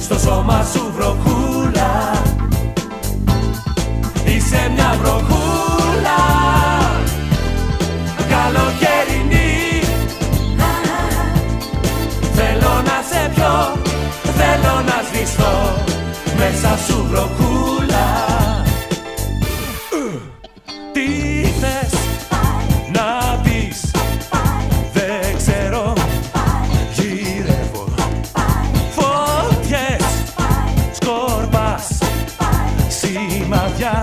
στο σώμα σου βροχούλα. Είσαι μια βροχούλα. Καλοκαιρινή Θέλω να σε πιω, θέλω να σβηστώ. Μέσα σου βροχούλα. σημάδια